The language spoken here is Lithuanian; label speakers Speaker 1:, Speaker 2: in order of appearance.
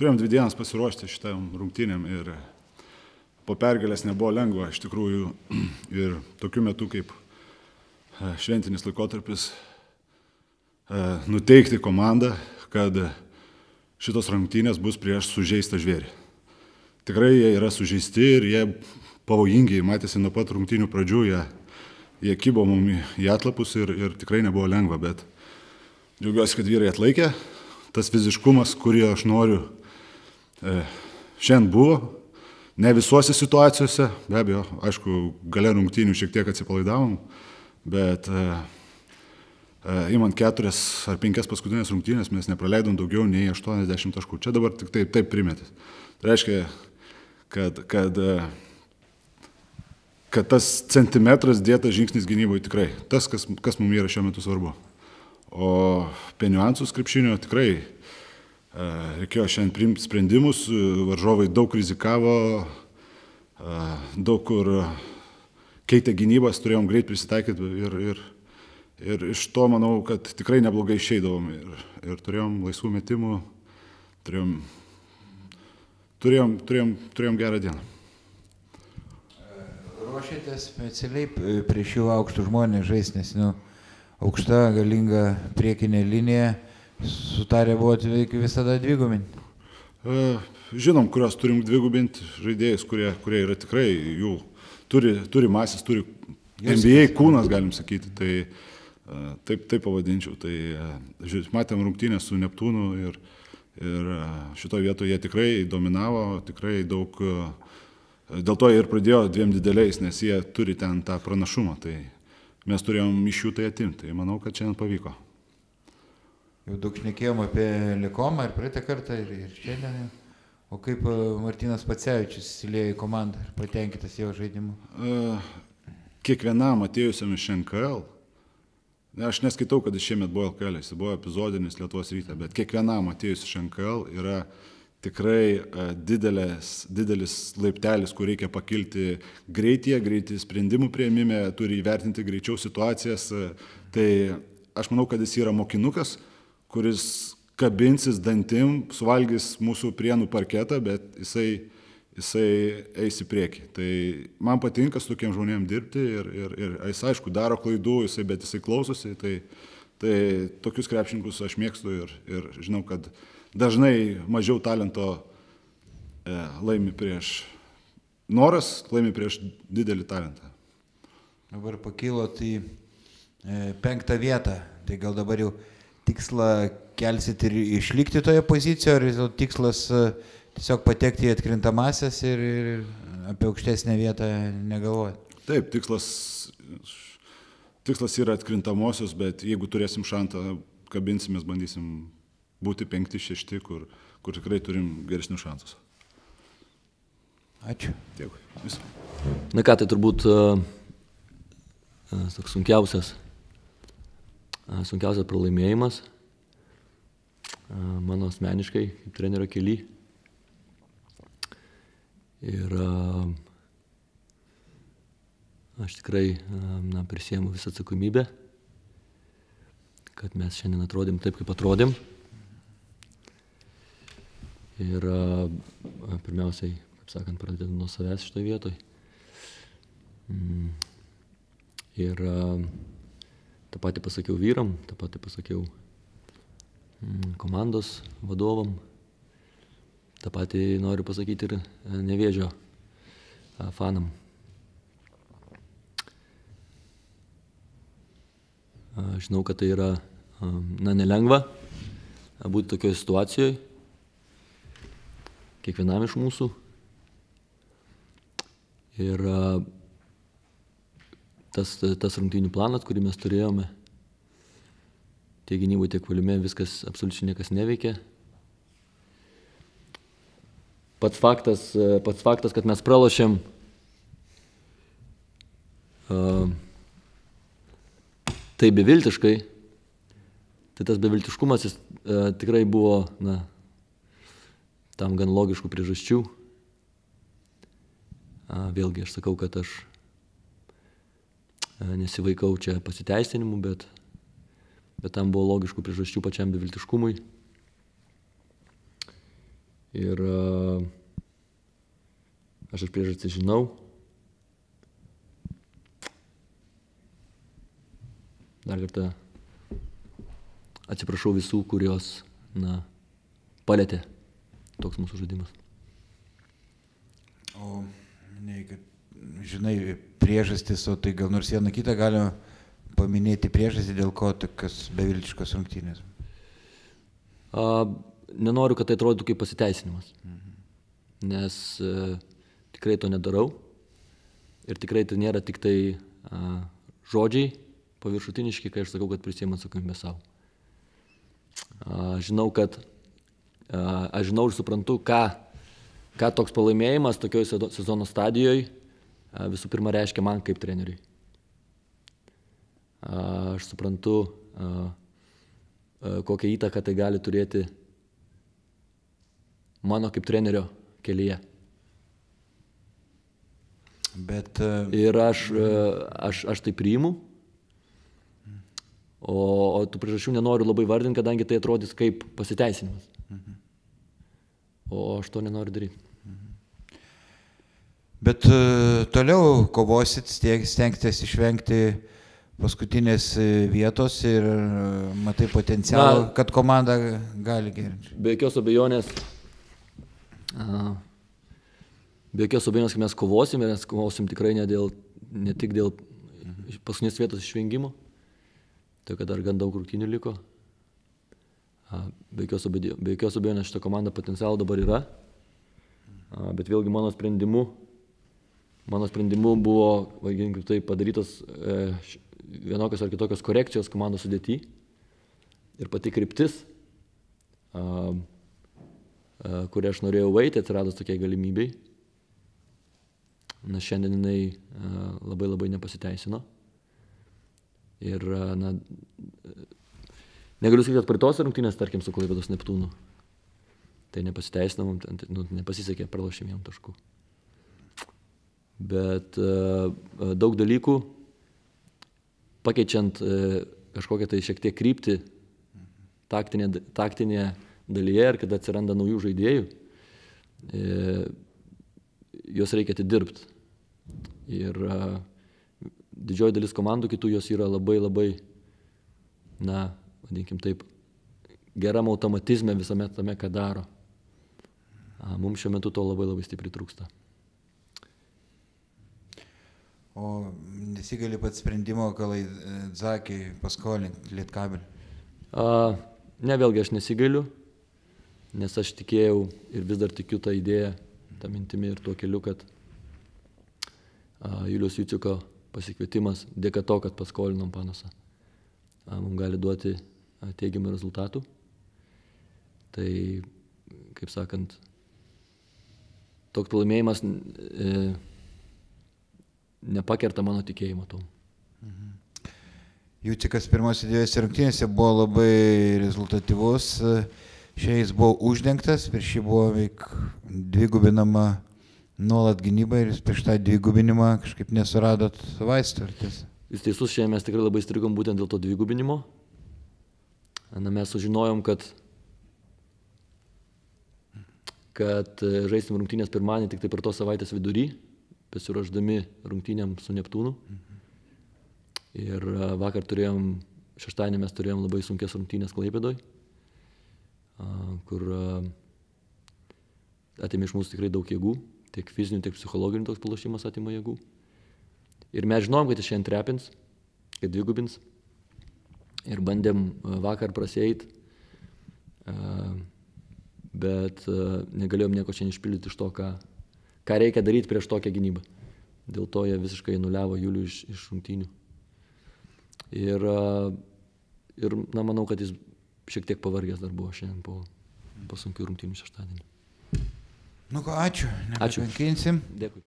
Speaker 1: turėjom dvi dienas pasiruošti šitam rungtynėm ir po pergalės nebuvo lengva iš tikrųjų ir tokiu metu kaip e, šventinis laikotarpis e, nuteikti komandą, kad šitos rungtynės bus prieš sužeistą žvėrį. Tikrai jie yra sužeisti ir jie pavojingi, matėsi nuo pat rungtynių pradžių, jie, jie kybo mum į atlapus ir, ir tikrai nebuvo lengva, bet džiaugiuosi, kad vyrai atlaikė. Tas fiziškumas, kurį aš noriu, šiandien buvo, Ne visuose situacijose, be abejo, aišku, gale rungtynių šiek tiek atsipalaidavom, bet e, e, įmant keturias ar penkias paskutinės rungtynės mes nepraleidom daugiau nei 80 taškų. Čia dabar tik taip, taip primetės. Tai reiškia, kad, kad, e, kad tas centimetras dėtas žingsnis gynyboje tikrai, tas, kas, kas mums yra šiuo metu svarbu. O apie niuansus krepšinio tikrai E, reikėjo šiandien priimti sprendimus, e, varžovai daug rizikavo, e, daug kur keitė gynybas, turėjom greit prisitaikyti ir, ir, ir iš to manau, kad tikrai neblogai išeidavom ir, ir turėjom laisvų metimų, turėjom, turėjom, turėjom, turėjom gerą dieną.
Speaker 2: Ruošėtės specialiai prieš jų aukštų žmonės žaisti, nes nu, aukšta, galinga priekinė linija sutarę buvot visada dvigubinti?
Speaker 1: E, žinom, kurios turim dvigubinti žaidėjus, kurie, kurie yra tikrai jų turi, turi masės, turi NBA kūnas, galim sakyti. Tai e, taip, taip pavadinčiau. Tai e, matėm rungtynę su Neptūnu ir, ir šitoje vietoje jie tikrai dominavo, tikrai daug. Dėl to ir pradėjo dviem dideliais, nes jie turi ten tą pranašumą. Tai mes turėjom iš jų tai atimti. Tai manau, kad šiandien pavyko.
Speaker 2: Jau daug šnekėjom apie Likomą ir praeitą kartą ir, ir šiandien. O kaip e, Martinas Pacevičius įsilėjo į komandą ir patenkintas jo žaidimu? Uh,
Speaker 1: kiekvienam atėjusiam iš NKL, aš neskaitau, kad šiemet buvo LKL, jis buvo epizodinis Lietuvos ryte, bet kiekvienam atėjus iš NKL yra tikrai uh, didelės, didelis laiptelis, kur reikia pakilti greityje, greitį sprendimų prieimime, turi įvertinti greičiau situacijas. Tai aš manau, kad jis yra mokinukas, kuris kabinsis dantim, suvalgys mūsų prienų parketą, bet jisai, jisai eis į priekį. Tai man patinka su tokiem žmonėm dirbti ir, ir, ir jis aišku daro klaidų, jisai, bet jisai klausosi. Tai, tai tokius krepšininkus aš mėgstu ir, ir žinau, kad dažnai mažiau talento e, laimi prieš noras, laimi prieš didelį talentą.
Speaker 2: Dabar pakilot į e, penktą vietą, tai gal dabar jau tikslą kelsit ir išlikti toje pozicijoje, ar tikslas e, tiesiog patekti į atkrintamasias ir, ir apie aukštesnę vietą negalvoti?
Speaker 1: Taip, tikslas, tikslas yra atkrintamosios, bet jeigu turėsim šantą, kabinsimės, bandysim būti penkti, šešti, kur, kur tikrai turim geresnius šansus.
Speaker 2: Ačiū.
Speaker 1: Dėkui. Viso.
Speaker 3: Na ką, tai turbūt uh, toks sunkiausias sunkiausias pralaimėjimas mano asmeniškai kaip trenerio keli. Ir aš tikrai na, prisėmu visą atsakomybę, kad mes šiandien atrodėm taip, kaip atrodėm. Ir pirmiausiai, kaip sakant, pradedu nuo savęs šitoje vietoje. Mm. Ir tą patį pasakiau vyram, tą patį pasakiau mm, komandos vadovam, tą patį noriu pasakyti ir e, nevėžio e, fanam. Aš žinau, kad tai yra, na, nelengva būti tokioje situacijoje, kiekvienam iš mūsų. Ir tas, tas rungtynių planas, kurį mes turėjome, tiek gynyboje, tiek poliume, viskas absoliučiai niekas neveikia. Pats faktas, pats faktas kad mes pralošėm uh, tai beviltiškai, tai tas beviltiškumas jis uh, tikrai buvo, na, tam gan logiškų priežasčių. Uh, vėlgi aš sakau, kad aš nesivaikau čia pasiteisinimų, bet, bet tam buvo logiškų priežasčių pačiam beviltiškumui. Ir a, aš iš priežastį žinau. Dar kartą atsiprašau visų, kurios, na, palėtė toks mūsų žaidimas.
Speaker 2: O, minėjai, kad žinai priežastis, o tai gal nors vieną kitą galima paminėti priežastį, dėl ko tokios beviltiškos rungtynės.
Speaker 3: A, nenoriu, kad tai atrodytų kaip pasiteisinimas. Nes a, tikrai to nedarau. Ir tikrai tai nėra tik tai a, žodžiai paviršutiniški, kai aš sakau, kad prisėmė atsakomybę savo. Žinau, kad a, aš žinau ir suprantu, ką, ką toks pralaimėjimas tokioje sezono stadijoje visų pirma reiškia man kaip treneriui. Aš suprantu, kokią įtaką tai gali turėti mano kaip trenerio kelyje.
Speaker 2: Bet e,
Speaker 3: Ir aš, e, aš, aš tai priimu. O, o tų priežasčių nenoriu labai vardinti, kadangi tai atrodys kaip pasiteisinimas. O aš to nenoriu daryti.
Speaker 2: Bet e, toliau kovosit, stengsitės išvengti paskutinės e, vietos ir e, matai potencialą,
Speaker 3: Na.
Speaker 2: kad komanda gali gerinti.
Speaker 3: Be jokios abejonės, be jokios abejonės, kad mes kovosim ir mes kovosim tikrai ne, dėl, ne tik dėl paskutinės vietos išvengimo, tai kad dar gan daug rungtynių liko. Be jokios abejo- be jokios abejonės šitą komandą potencialą dabar yra, bet vėlgi mano sprendimu, mano sprendimu buvo, vadinkim, tai padarytos e, vienokios ar kitokios korekcijos komandos sudėti ir pati kryptis, a, a, kurį aš norėjau eiti, atsiradus tokiai galimybei. Na, šiandien jinai a, labai labai nepasiteisino. Ir, a, na, negaliu sakyti, kad praeitos rungtynės, tarkim, su Klaipėdos Neptūnu. Tai nepasiteisino, mums nu, nepasisekė, pralašėm jam taškų. Bet a, a, daug dalykų, pakeičiant a, kažkokią tai šiek tiek kryptį taktinė, taktinė dalyje ir kada atsiranda naujų žaidėjų, e, juos reikia atidirbti. Ir didžioji dalis komandų kitų jos yra labai labai, na, vadinkim taip, geram automatizme visame tame, ką daro. Mums šiuo metu to labai labai stipriai trūksta.
Speaker 2: O nesigali pats sprendimo, kalai Zakį paskolinti Lietkabelį.
Speaker 3: Ne, vėlgi aš nesigailiu, nes aš tikėjau ir vis dar tikiu tą idėją, tą mintimį ir tuo keliu, kad a, Julius Juciuko pasikvietimas dėka to, kad paskolinom panusą, a, mums gali duoti a, teigiamų rezultatų. Tai, kaip sakant, toks pralaimėjimas e, nepakerta mano tikėjimo tom.
Speaker 2: Jūcikas pirmose dviejose rungtynėse buvo labai rezultatyvus, šiais buvo uždengtas, prieš jį buvo veik dvigubinama nuolat gynyba ir jūs prieš tą dvigubinimą kažkaip nesuradot vaistų.
Speaker 3: Jūs teisus, šiandien mes tikrai labai strigom būtent dėl to dvigubinimo. Na, mes sužinojom, kad, kad žaisim rungtynės pirmadienį tik tai per tos savaitės vidury, besiruošdami rungtynėm su Neptūnu. Ir e, vakar turėjom, šeštadienį mes turėjom labai sunkės rungtynės Klaipėdoj, kur a, atėmė iš mūsų tikrai daug jėgų, tiek fizinių, tiek psichologinių toks palošimas atima jėgų. Ir mes žinom, kad jis šiandien trepins, kad dvigubins. Ir bandėm a, vakar praseit, bet negalėjom nieko šiandien išpildyti iš to, ką, ką reikia daryti prieš tokią gynybą. Dėl to jie visiškai nuliavo Julių iš, iš rungtynių. Ir, a, ir na, manau, kad jis šiek tiek pavargęs dar buvo šiandien po, po sunkių rungtynių šeštadienį.
Speaker 2: Nu ką, ačiū.
Speaker 3: Ačiū. Dėkui.